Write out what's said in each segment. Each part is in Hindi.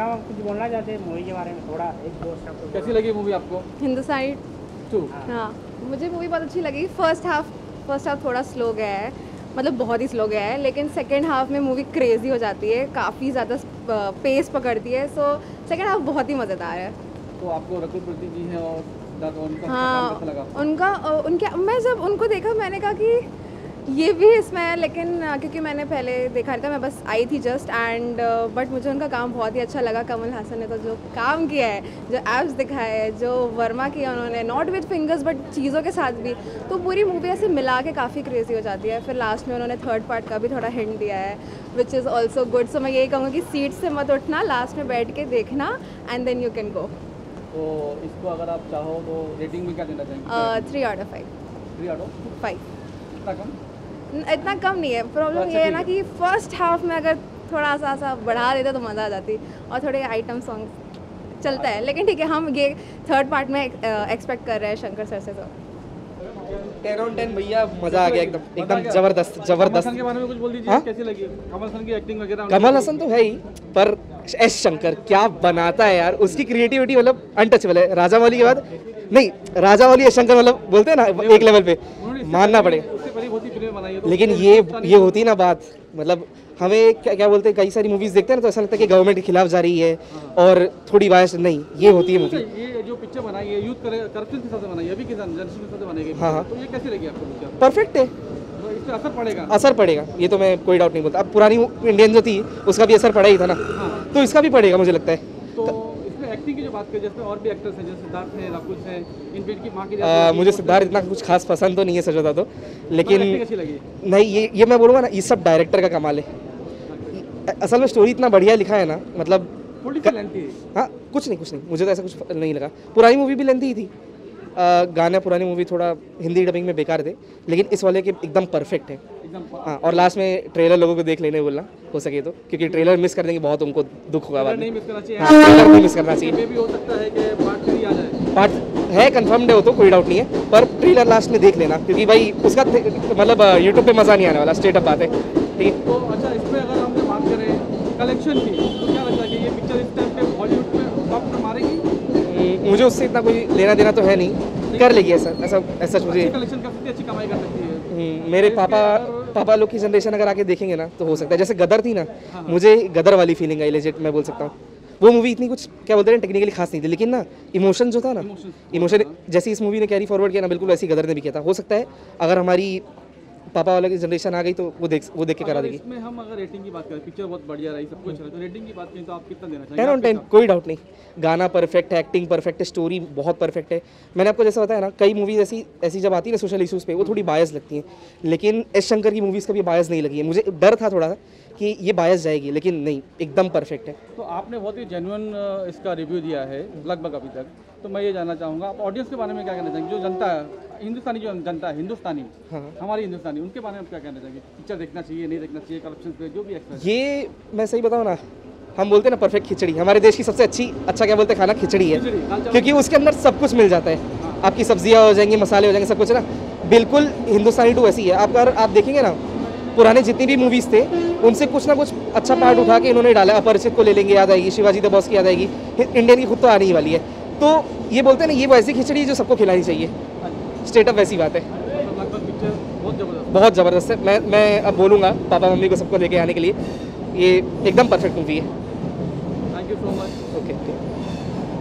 मैडम आप कुछ बोलना चाहते हैं मूवी के बारे में थोड़ा एक दो शब्द कैसी लगी मूवी आपको? हिंदुस्तानी टू हाँ। मुझे मूवी बहुत अच्छी लगी। फ़र्स्ट हाफ़ फ़र्स्ट हाफ़ थोड़ा स्लो गया है मतलब बहुत ही स्लो गया है लेकिन सेकेंड हाफ़ में मूवी क्रेजी हो जाती है काफ़ी ज़्यादा पेस पकड़ती है सो सेकेंड हाफ़ बहुत ही मज़ेदार है। तो आपको रकुल जी हैं और उनका हाँ लगा? उनका उनके मैं जब उनको देखा मैंने कहा कि ये भी इसमें है लेकिन क्योंकि मैंने पहले देखा नहीं था मैं बस आई थी जस्ट एंड बट मुझे उनका काम बहुत ही अच्छा लगा कमल हासन ने तो जो काम किया है जो एप्स दिखाए हैं जो वर्मा किया उन्होंने नॉट विद फिंगर्स बट चीज़ों के साथ भी तो पूरी मूवी ऐसे मिला के काफ़ी क्रेजी हो जाती है। फिर लास्ट में उन्होंने थर्ड पार्ट का भी थोड़ा हिंट दिया है which is also good so मैं यही कहूँगी कि सीट से मत उठना लास्ट में बैठ के देखना and then you can go तो इसको अगर आप चाहो तो रेटिंग में क्या देना चाहेंगे? Three out of five three out of five इतना कम नहीं है। प्रॉब्लम अच्छा, ये है ना। कि फ़र्स्ट हाफ़ में अगर थोड़ा सा सा बढ़ा देते तो मज़ा आ जाती और थोड़े आइटम सॉन्ग चलता है। लेकिन ठीक है हम ये थर्ड पार्ट में एक्सपेक्ट कर रहे हैं शंकर सर से तो। टेन ऑन टेन भैया मज़ा आ गया एकदम। एकदम। ज़बरदस्त कमल ज़बरदस्त। हसन के बारे में कुछ बोल दीजिए हाँ? कैसी लगी? कमल हसन की एक्टिंग वगैरह कमल हसन तो है ही पर एस शंकर क्या बनाता है यार? उसकी क्रिएटिविटी मतलब अनटचेबल है। राजा मौली के बाद नहीं राजा मौली एस शंकर मतलब बोलते हैं ना एक लेवल पे। मानना पड़ेगा। ही है तो लेकिन ये ये होती ना बात मतलब हमें क्या क्या बोलते हैं कई सारी मूवीज़ देखते हैं ना तो ऐसा लगता है कि गवर्नमेंट के खिलाफ जा रही है और थोड़ी बायस नहीं ये होती है अच्छा, मूवी ये जो पिक्चर बनाई है यूथ करप्शन के साथ बनाई है अभी के साथ जनरेशन के साथ बनाई गई हाँ, हाँ। तो ये कैसी लगी आपको परफेक्ट है। तो असर पड़ेगा? असर पड़ेगा ये तो मैं कोई डाउट नहीं बोलता। अब पुरानी इंडियन जो थी उसका भी असर पड़ा ही था ना। हाँ। तो इसका भी पड़ेगा मुझे लगता है। तो एक्टिंग की जो बात करें जिसमें और भी एक्टर्स हैं जैसे सिद्धार्थ हैं राकुल हैं इन पे इनकी माँ की आ, मुझे सिद्धार्थ इतना कुछ खास पसंद तो नहीं है सच बता तो लेकिन नहीं ये ये मैं बोलूँगा ना ये सब डायरेक्टर का कमाल है। असल में स्टोरी इतना बढ़िया लिखा है ना मतलब है। कुछ नहीं कुछ नहीं मुझे तो ऐसा कुछ नहीं लगा। पुरानी मूवी भी लेंथी ही थी गाना पुरानी मूवी थोड़ा हिंदी डबिंग में बेकार थे लेकिन इस वाले के एकदम परफेक्ट है। हाँ और लास्ट में ट्रेलर लोगों को देख लेने बोलना हो सके तो क्योंकि ट्रेलर मिस कर देंगे बहुत उनको दुख होगा बाद नहीं में। मिस करना चाहिए। हाँ ट्रेलर नहीं मिस करना चाहिए। भी हो सकता है कि पार्ट थ्री आ जाए। पार्ट है कंफर्म्ड है वो तो कोई डाउट नहीं है पर ट्रेलर लास्ट में देख लेना क्योंकि भाई उसका मतलब यूट्यूब पे मज़ा नहीं आने वाला स्ट्रेट अप बात है। ठीक है? तो अच्छा इसमें अगर हम बात करें कलेक्शन की तो क्या लगता है कि ये पिक्चर इस टाइम पे बॉलीवुड में टॉप मारेगी? हम्म, मुझे उससे इतना कोई लेना देना तो है नहीं। कर लेगी ऐसा ऐसा ऐसा मुझे कलेक्शन कर सकती है अच्छी कमाई कर सकती है। हम्म, मेरे पापा पापा लोग की जनरेशन अगर आके देखेंगे ना तो हो सकता है। जैसे गदर थी ना मुझे गदर वाली फीलिंग आई लेजिट मैं बोल सकता हूँ। वो मूवी इतनी कुछ क्या बोलते हैं टेक्निकली खास नहीं थी लेकिन ना इमोशन जो था ना इमोशन जैसे इस मूवी ने कैरी फॉरवर्ड किया ना बिल्कुल वैसे गदर ने भी किया था। हो सकता है अगर हमारी पापा वाले की जनरेशन आ गई तो वो देख वो देख के करा देगी। इसमें हम अगर रेटिंग की बात करें पिक्चर बहुत बढ़िया रही सब कुछ रहा तो रेटिंग की बात करें तो आप कितना देना टेन चाहेंगे ऑन टेन कोई डाउट नहीं। गाना परफेक्ट है एक्टिंग परफेक्ट है स्टोरी बहुत परफेक्ट है। मैंने आपको जैसा बताया ना कई मूवीज़ ऐसी ऐसी जब आती है ना सोशल इशूज़ पे वो थोड़ी बायस लगती हैं। लेकिन एस शंकर की मूवीज़ कभी बायस नहीं लगी है। मुझे डर था थोड़ा सा कि ये बायस जाएगी लेकिन नहीं एकदम परफेक्ट है। तो आपने बहुत ही जेनुअन इसका रिव्यू दिया है लगभग अभी तक। तो मैं ये जानना चाहूँगा आप ऑडियंस के बारे में क्या कहना चाहेंगे? जो जनता है हिंदुस्तानी जो जनता है हिंदुस्तानी हाँ। हमारी हिंदुस्तानी उनके बारे में क्या कहना चाहेंगे? पिक्चर देखना चाहिए नहीं देखना चाहिए करप्शन पे जो भी ये मैं सही बताऊँ ना हम बोलते हैं ना परफेक्ट खिचड़ी। हमारे देश की सबसे अच्छी अच्छा क्या बोलते हैं खाना खिचड़ी है। क्योंकि उसके अंदर सब कुछ मिल जाता है। आपकी सब्ज़ियाँ हो जाएँगी मसाले हो जाएँगे सब कुछ ना। बिल्कुल हिंदुस्तानी टू ऐसी है। आप अगर आप देखेंगे ना पुराने जितनी भी मूवीज़ थे उनसे कुछ ना कुछ अच्छा पार्ट उठा के इन्होंने डाला। अपरिचित को ले लेंगे याद आएगी शिवाजी द बॉस की याद आएगी। इंडियन की खुद तो आने ही वाली है। तो ये बोलते हैं ना ये वो ऐसी खिचड़ी है जो सबको खिलानी चाहिए। स्ट्रेट अप वैसी बात है। बहुत ज़बरदस्त है। मैं मैं अब बोलूँगा पापा मम्मी को सबको लेके आने के लिए। ये एकदम परफेक्ट मूवी है। Thank you so much okay okay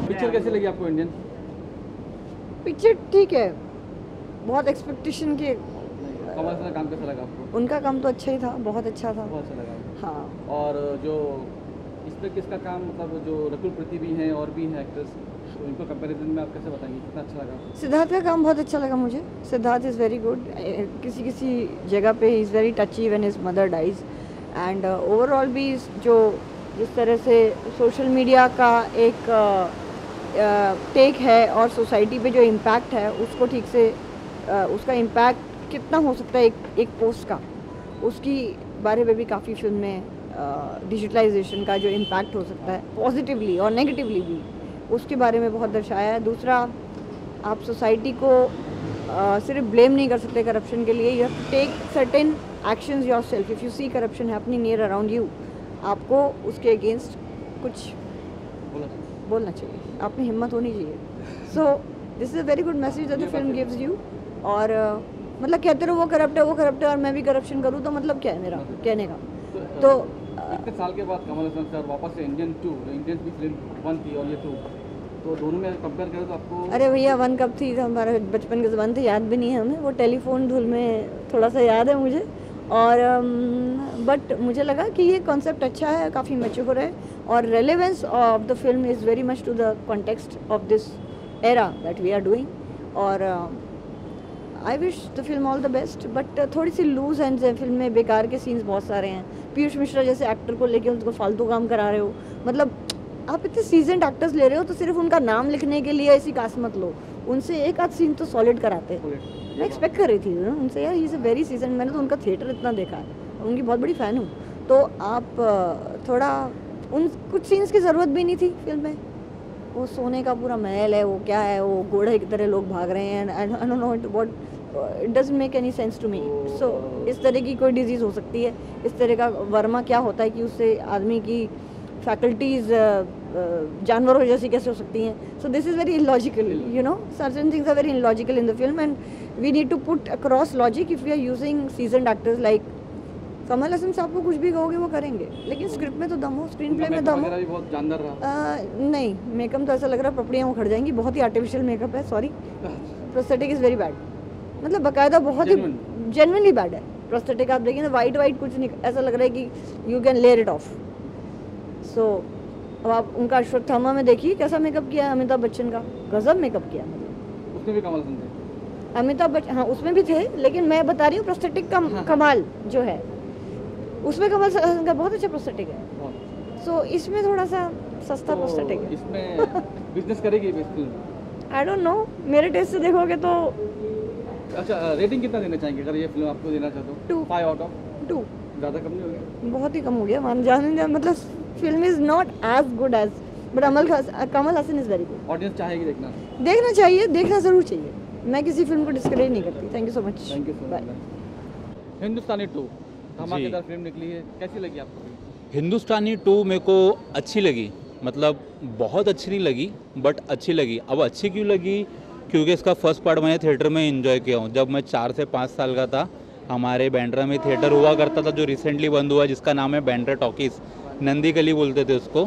picture कैसी लगी आपको इंडियन पिक्चर ठीक है। बहुत एक्सपेक्टेशन के कमल हसन का काम कैसा लगा आपको? उनका काम तो अच्छा ही था बहुत अच्छा था। बहुत अच्छा लगा। हाँ। और जो पे किसका काम मतलब जो रकुल प्रीति भी हैं और भी हैं एक्ट्रेस तो इनको कंपैरिजन में आप कैसे बताएँगे? कितना अच्छा लगा? सिद्धार्थ का काम बहुत अच्छा लगा मुझे। सिद्धार्थ इज़ वेरी गुड किसी किसी जगह पे is very touchy when his mother dies and overall भी जो जिस तरह से सोशल मीडिया का एक टेक uh, है और सोसाइटी पे जो इम्पैक्ट है उसको ठीक से uh, उसका इम्पैक्ट कितना हो सकता है एक एक पोस्ट का उसकी बारे में भी काफ़ी फ़िल्म डिजिटलाइजेशन का जो इम्पैक्ट हो सकता है पॉजिटिवली और नेगेटिवली भी उसके बारे में बहुत दर्शाया है। दूसरा आप सोसाइटी को uh, सिर्फ़ ब्लेम नहीं कर सकते करप्शन के लिए। You have take certain actions yourself if you see corruption happening near around you आपको उसके अगेंस्ट कुछ बोलना चाहिए। आप में हिम्मत होनी चाहिए। So this is a very good message that the film gives you और uh, मतलब कहते रहो वो करप्ट है वो करप्ट है और मैं भी करप्शन करूँ तो मतलब क्या है मेरा? कहने का। तो इतने साल के बाद कमल हसन सर वापस से इंडियन टू इंडियन भी फ़िल्म वन थी और ये टू तो दोनों में कंपेयर करें तो आपको अरे भैया वन कब थी? तो हमारे बचपन के ज़बान थे याद भी नहीं है हमें। वो टेलीफोन धुल में थोड़ा सा याद है मुझे। और बट मुझे लगा कि ये कॉन्सेप्ट अच्छा है, काफ़ी मैच्योर है और relevance of the film is very much to the context of this era that we are doing और I wish the film all the best but थोड़ी सी लूज हैंड्स हैं फ़िल्म में, बेकार के सीन्स बहुत सारे हैं। पीयूष मिश्रा जैसे एक्टर को लेके उनको फालतू काम करा रहे हो। मतलब आप इतने सीज़न एक्टर्स ले रहे हो तो सिर्फ़ उनका नाम लिखने के लिए ऐसी कास मत लो। उनसे एक आध सीन तो सॉलिड कराते मैं एक्सपेक्ट कर रही थी उनसे यार इज़ अ वेरी सीज़न मैंने तो उनका थिएटर इतना देखा है। उनकी बहुत बड़ी फ़ैन हूँ। तो आप थोड़ा, उन, कुछ सीन्स की ज़रूरत भी नहीं थी फ़िल्म में। वो सोने का पूरा महल है, वो क्या है, वो घोड़े की तरह लोग भाग रहे हैं and I know what it doesn't make any sense to me so इस तरह की कोई डिज़ीज़ हो सकती है। इस तरह का वर्मा क्या होता है कि उससे आदमी की फैकल्टीज़ जानवरों जैसी कैसे हो सकती हैं? So this is very illogical you know certain things are very illogical in the film and we need to put across logic if we are using seasoned actors like Kamal Hasan साहब को कुछ भी कहोगे वो करेंगे। लेकिन स्क्रिप्ट में तो दम हो स्क्रीन प्ले में दम हो। बहुत जानदार रहा। आ, नहीं मेकअप तो ऐसा लग रहा है पपड़ियाँ उखड़ जाएँगी बहुत ही आर्टिफिशियल मेकअप है sorry prosthetic is very bad मतलब बाकायदा बहुत ही. जेनवनली बैड है। प्रोस्थेटिक आप देखिए ना वाइट वाइट कुछ नहीं ऐसा लग रहा है कि you can layer it off so अब आप उनका अश्वत्थामा में देखिए कैसा मेकअप किया है अमिताभ बच्चन का। गजब मेकअप किया मतलब उसमें भी कमल अमिताभ बच्चन हाँ उसमें भी थे लेकिन मैं बता रही हूँ प्रोस्थेटिक का कमाल जो है। उसमें कमल हसन का बहुत अच्छा प्रोस्थेटिक है। सो इसमें थोड़ा सा सस्ता तो प्रोस्थेटिक है। इसमें बिज़नेस करेगी ये फ़िल्म आई डोंट नो मेरे टेस्ट से देखोगे तो अच्छा रेटिंग कितना देना चाहेंगे? अगर ये फ़िल्म आपको देना चाहते हो Two. Five out of two. ज़्यादा कम नहीं होगी? बहुत ही कम हो गया। मान जाने मतलब film is not as good as but Amal Kamal Hasan is very good audience चाहेगी देखना? देखना चाहिए देखना ज़रूर चाहिए। मैं किसी फ़िल्म को डिस्करेज नहीं करती। Thank you so much thank you so much Hindustani two धमाकेदार फ़िल्म निकली है। कैसी लगी आपको हिंदुस्तानी टू मेरे को अच्छी लगी। मतलब बहुत अच्छी नहीं लगी बट अच्छी लगी। अब अच्छी क्यों लगी? क्योंकि इसका फ़र्स्ट पार्ट मैंने थिएटर में इन्जॉय किया हूँ। जब मैं चार से पाँच साल का था हमारे बैंड्रा में थिएटर हुआ करता था जो रिसेंटली बंद हुआ जिसका नाम है बैंड्रा टॉकीज़ नंदी गली बोलते थे उसको।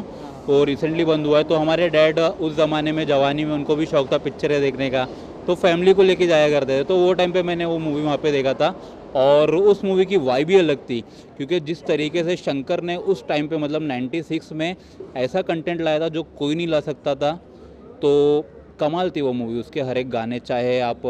वो रिसेंटली बंद हुआ है। तो हमारे डैड उस ज़माने में जवानी में उनको भी शौक था पिक्चरें देखने का। तो फैमिली को लेके जाया करते थे। तो वो टाइम पे मैंने वो मूवी वहाँ पे देखा था। और उस मूवी की वाई भी अलग थी, क्योंकि जिस तरीके से शंकर ने उस टाइम पे मतलब 96 में ऐसा कंटेंट लाया था जो कोई नहीं ला सकता था तो कमाल थी वो मूवी उसके हर एक गाने, चाहे आप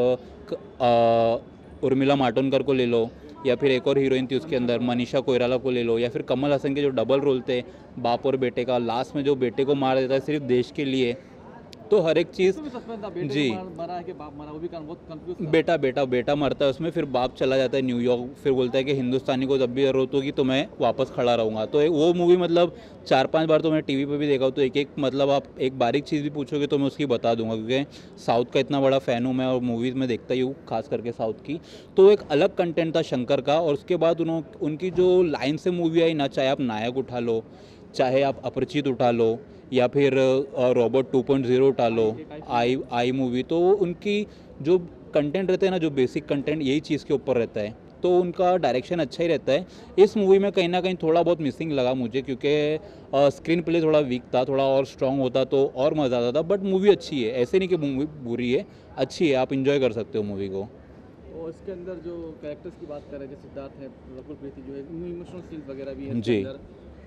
उर्मिला माटोनकर को ले लो, या फिर एक और हीरोइन थी उसके अंदर, मनीषा कोयराला को ले लो, या फिर कमल हसन के जो डबल रोल थे, बाप और बेटे का लास्ट में जो बेटे को मार देता है सिर्फ़ देश के लिए तो हर एक चीज़ जी। मरा है कि बाप मरा वो भी बहुत बेटा बेटा बेटा मरता है उसमें फिर बाप चला जाता है न्यूयॉर्क फिर बोलता है कि हिंदुस्तानी को जब भी ज़रूरत होगी तो मैं वापस खड़ा रहूँगा। तो वो मूवी मतलब चार पाँच बार तो मैं टीवी पर भी देखा हूँ तो एक एक मतलब आप एक बारीक चीज़ भी पूछोगे तो मैं उसकी बता दूँगा क्योंकि साउथ का इतना बड़ा फ़ैन हूँ मैं और मूवीज़ में देखता ही हूँ खास करके साउथ की। तो एक अलग कंटेंट था शंकर का और उसके बाद उन्होंने उनकी जो लाइन से मूवी आई ना चाहे आप नायक उठा लो चाहे आप अपरिचित उठा लो या फिर रॉबर्ट 2.0 उठा लो आई आई मूवी तो उनकी जो कंटेंट रहते हैं ना जो बेसिक कंटेंट यही चीज़ के ऊपर रहता है। तो उनका डायरेक्शन अच्छा ही रहता है। इस मूवी में कहीं ना कहीं थोड़ा बहुत मिसिंग लगा मुझे क्योंकि स्क्रीन प्ले थोड़ा वीक था थोड़ा और स्ट्रांग होता तो और मज़ा आता था बट मूवी अच्छी है। ऐसे नहीं कि मूवी बुरी है अच्छी है आप इंजॉय कर सकते हो मूवी को। और इसके अंदर जो कैरेक्टर्स की बात करें थे सिद्धार्थ है रकुल प्रीति जो है इमोशनल सीन्स वगैरह भी है जी। अंदर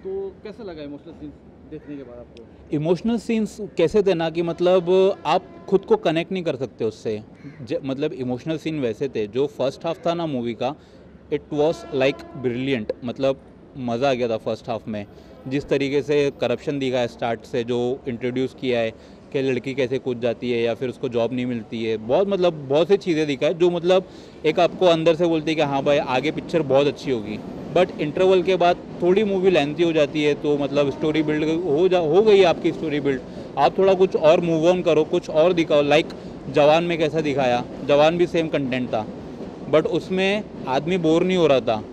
तो कैसा लगा इमोशनल सीन्स देखने के बाद आपको। इमोशनल सीन्स कैसे थे ना कि मतलब आप खुद को कनेक्ट नहीं कर सकते उससे? मतलब इमोशनल सीन वैसे थे, जो फ़र्स्ट हाफ़ था ना मूवी का इट वॉज़ लाइक ब्रिलियंट मतलब मज़ा आ गया था फ़र्स्ट हाफ़ में। जिस तरीके से करप्शन दिखा है स्टार्ट से, जो इंट्रोड्यूस किया है कि लड़की कैसे कूद जाती है या फिर उसको जॉब नहीं मिलती है। बहुत मतलब बहुत सी चीज़ें दिखा है जो मतलब एक आपको अंदर से बोलती है कि हाँ भाई, आगे पिक्चर बहुत अच्छी होगी। बट इंटरवल के बाद थोड़ी मूवी लेंथी हो जाती है तो मतलब स्टोरी बिल्ड हो जा, हो गई आपकी स्टोरी बिल्ड आप थोड़ा कुछ और मूव ऑन करो, कुछ और दिखाओ। लाइक जवान में कैसा दिखाया? जवान भी सेम कंटेंट था। बट उसमें आदमी बोर नहीं हो रहा था।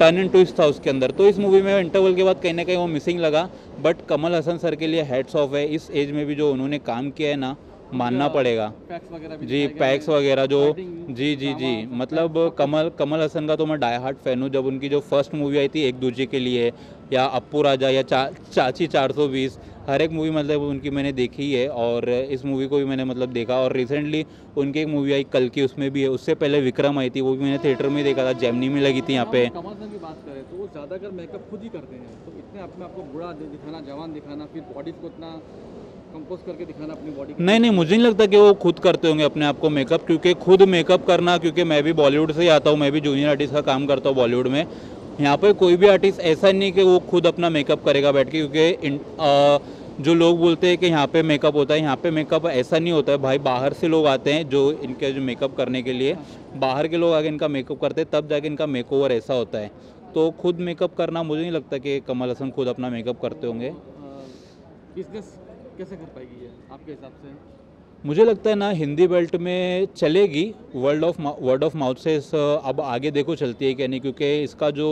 टर्न इन ट्विस्ट था उसके अंदर। तो इस मूवी में इंटरवल के बाद कहीं ना कहीं वो मिसिंग लगा। बट कमल हसन सर के लिए हेड्स ऑफ़ है। इस एज में भी जो उन्होंने काम किया है ना मानना पड़ेगा। जी पैक्स वगैरह जो जी जी जी। मतलब कमल कमल हसन का तो मैं डाई हार्ट फ़ैन हूँ। जब उनकी जो फ़र्स्ट मूवी आई थी एक दूजे के लिए या अप्पू राजा या चा, चाची 420 हर एक मूवी मतलब उनकी मैंने देखी है और इस मूवी को भी मैंने मतलब देखा और रिसेंटली उनकी एक मूवी आई कल की उसमें भी है। उससे पहले विक्रम आई थी वो भी मैंने थिएटर में देखा था जैमनी में लगी थी यहाँ पे। कमल की बात करें तो वो ज़्यादातर मेकअप खुद ही करते हैं। तो इतने अपने आपको बुरा दिखाना जवान दिखाना फिर को इतना कंपोज करके दिखाना अपनी बॉडी नहीं नहीं मुझे नहीं लगता कि वो खुद करते होंगे अपने आप को मेकअप क्योंकि खुद मेकअप करना क्योंकि मैं भी बॉलीवुड से ही आता हूँ मैं भी जूनियर आर्टिस्ट का काम करता हूँ बॉलीवुड में। यहाँ पर कोई भी आर्टिस्ट ऐसा नहीं कि वो खुद अपना मेकअप करेगा बैठ के, क्योंकि जो लोग बोलते हैं कि यहाँ पे मेकअप होता है, यहाँ पे मेकअप ऐसा नहीं होता है। भाई, बाहर से लोग आते हैं जो इनके जो मेकअप करने के लिए, बाहर के लोग आगे इनका मेकअप करते हैं, तब जाके इनका मेकओवर ऐसा होता है। तो खुद मेकअप करना मुझे नहीं लगता कि कमल हसन खुद अपना मेकअप करते होंगे। बिज़नेस कैसे कर पाएगी आपके हिसाब से? मुझे लगता है ना, हिंदी बेल्ट में चलेगी। World of word of mouth से अब आगे देखो चलती है कि नहीं, क्योंकि इसका जो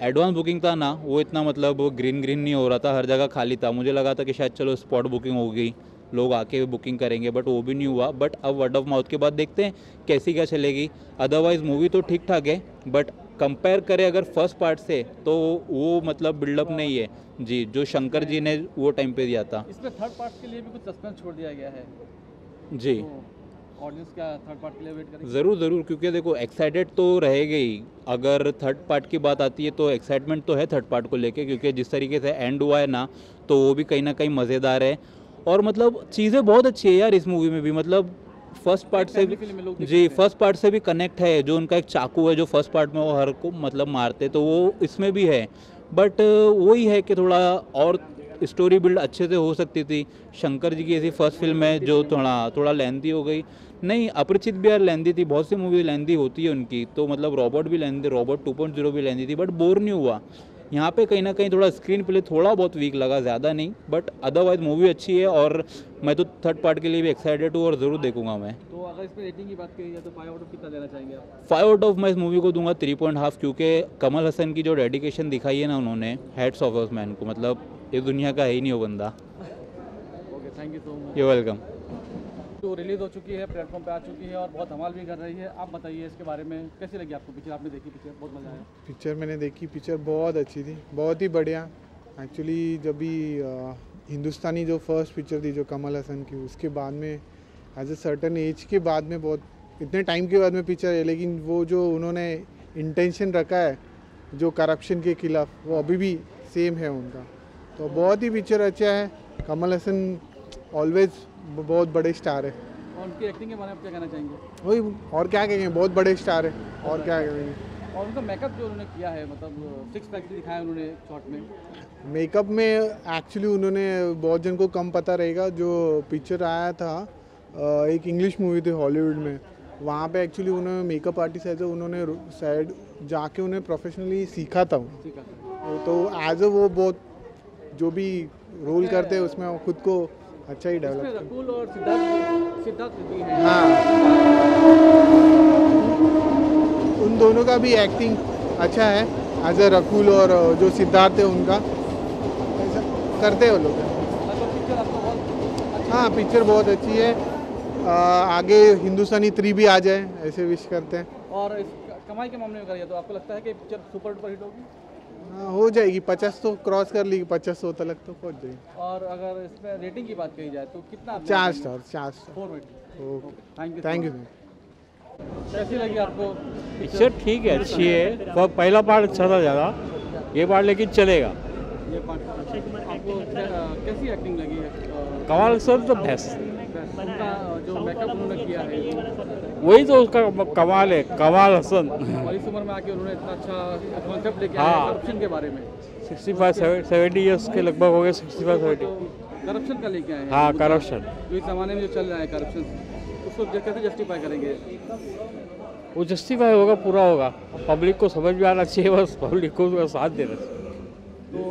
एडवांस बुकिंग था ना, वो इतना मतलब ग्रीन ग्रीन नहीं हो रहा था, हर जगह खाली था। मुझे लगा था कि शायद चलो स्पॉट बुकिंग होगी, लोग आके बुकिंग करेंगे बट वो भी नहीं हुआ। बट अब वर्ड ऑफ़ माउथ के बाद देखते हैं कैसी क्या चलेगी। अदरवाइज़ मूवी तो ठीक ठाक है। बट कंपेयर करें अगर फ़र्स्ट पार्ट से तो वो मतलब बिल्डअप नहीं है। जी जो शंकर जी ने वो टाइम पे दिया था। इसमें थर्ड पार्ट के लिए भी कुछ सस्पेंस छोड़ दिया गया है। जी। तो ऑडियंस क्या थर्ड पार्ट के लिए वेट करेगी? ज़रूर ज़रूर क्योंकि देखो एक्साइटेड तो रहेगा ही। अगर थर्ड पार्ट की बात आती है तो एक्साइटमेंट तो है थर्ड पार्ट को लेके क्योंकि जिस तरीके से एंड हुआ है ना तो वो भी कहीं ना कहीं मज़ेदार है। और मतलब चीज़ें बहुत अच्छी है यार इस मूवी में भी। मतलब फ़र्स्ट पार्ट से देख जी फ़र्स्ट पार्ट से भी कनेक्ट है जो उनका एक चाकू है जो फ़र्स्ट पार्ट में वो हर को मतलब मारते तो वो इसमें भी है। बट वही है कि थोड़ा और स्टोरी बिल्ड अच्छे से हो सकती थी। शंकर जी की ऐसी फ़र्स्ट फ़िल्म है जो थोड़ा थोड़ा लेंदी हो गई। नहीं अपरिचित भी यार लेंदी थी बहुत सी मूवी लेंदी होती है उनकी। तो मतलब रॉबर्ट भी लेंदी रॉबर्ट 2.0 भी लेंदी थी बट बोर नहीं हुआ। यहाँ पे कहीं ना कहीं थोड़ा स्क्रीन प्ले थोड़ा बहुत वीक लगा ज़्यादा नहीं बट अदरवाइज़ मूवी अच्छी है और मैं तो थर्ड पार्ट के लिए भी एक्साइटेड हूँ और ज़रूर देखूँगा मैं। तो अगर इस पर रेटिंग की बात करी जाए तो फाइव आउट ऑफ़ कितना देना चाहेंगे आप? फाइव आउट ऑफ़ मैं इस मूवी को दूँगा थ्री पॉइंट हाफ़ क्योंकि कमल हसन की जो डेडिकेशन दिखाई है ना उन्होंने हेड्स ऑफ़ मैन को मतलब इस दुनिया का है ही नहीं वो बंदा। Okay thank you so much you welcome तो रिलीज़ हो चुकी है, प्लेटफॉर्म पे आ चुकी है और बहुत धमाल भी कर रही है। आप बताइए इसके बारे में, कैसी लगी आपको पिक्चर आपने देखी पिक्चर बहुत मज़ा आया। पिक्चर मैंने देखी पिक्चर बहुत अच्छी थी, बहुत ही बढ़िया। एक्चुअली जब भी हिंदुस्तानी जो फ़र्स्ट पिक्चर थी, जो कमल हसन की, उसके बाद में एज अ सर्टन एज के बाद में बहुत, इतने टाइम के बाद में पिक्चर है लेकिन वो जो उन्होंने इंटेंशन रखा है, जो करप्शन के खिलाफ, वो अभी भी सेम है उनका। तो बहुत ही पिक्चर अच्छा है। कमल हसन ऑलवेज बहुत बड़े स्टार है। और उनकी एक्टिंग के बारे में आप क्या कहना चाहेंगे? वही और क्या कहेंगे? बहुत बड़े स्टार है और क्या कहेंगे? और उनका मेकअप जो उन्होंने किया है मतलब सिक्स पैक भी दिखाया उन्होंने शॉर्ट में। मेकअप में एक्चुअली उन्होंने बहुत जन को कम पता रहेगा जो पिक्चर आया था एक इंग्लिश मूवी थी हॉलीवुड में। वहाँ पे एक्चुअली उन्होंने मेकअप आर्टिस्ट है जो उन्होंने साइड जाके उन्हें प्रोफेशनली सीखा था तो एज अ वो बहुत जो भी रोल करते हैं उसमें खुद को अच्छा ही डेवलप रकुल और सिद्धार्थ सिद्धार्थ भी है। हाँ। उन दोनों का भी एक्टिंग अच्छा है एज अ रकुल और जो सिद्धार्थ है उनका। ऐसा करते हैं वो लोग। मतलब अच्छा हाँ पिक्चर बहुत अच्छी है। आ, आगे हिंदुस्तानी थ्री भी आ जाए ऐसे विश करते हैं। और इस कमाई के मामले में करिए तो आपको लगता है कि पिक्चर सुपर डुपर हिट होगी? हाँ, हो जाएगी। पचास तो क्रॉस कर ली पचास सौ तक तो पहुँच जाएगी। और अगर इसमें रेटिंग की बात करी जाए तो कितना चार स्टार चार star okay thank you thank you कैसी लगी आपको पिक्चर ठीक है अच्छी है। पर पहला पार्ट अच्छा था ज़्यादा। ये पार्ट लेकिन चलेगा। ये पार्ट आपको कैसी एक्टिंग लगी? है कमाल सर तो बेस्ट उनका जो मेकअप उन्होंने किया है वही तो उसका कमाल है कमाल हसन। और इस उम्र में आके उन्होंने इतना अच्छा कॉन्सेप्ट लेके आए हाँ। करप्शन के बारे में। सिक्सटी फाइव सेवेंटी ईयर्स के लगभग हो गए सिक्सटी फाइव सेवेंटी करप्शन का लेके आए हैं। हाँ करप्शन जो इस जमाने में जो चल रहा है करप्शन उसको कैसे जस्टिफाई करेंगे? वो जस्टिफाई होगा पूरा होगा। पब्लिक को समझ में आना चाहिए बस पब्लिक को उसका साथ देना चाहिए। तो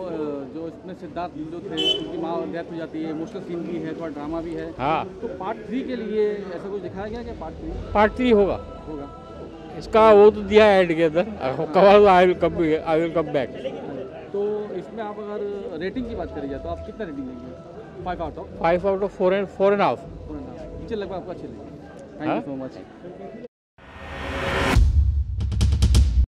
जो इसमें सिद्धार्थ जो थे उनकी माँ डेथ हो जाती है इमोशनल सीन भी है थोड़ा ड्रामा भी है। हाँ। तो पार्ट थ्री के लिए ऐसा कुछ दिखाया गया क्या पार्ट थ्री पार्ट थ्री होगा। होगा। इसका वो तो दिया है। अंदर cover I will come I will come back तो इसमें आप अगर रेटिंग की बात करी जाए तो आप कितना रेटिंग देंगे five out of five out of four and four and half four and half picture लगभग आपको अच्छी लगी थैंक? You so much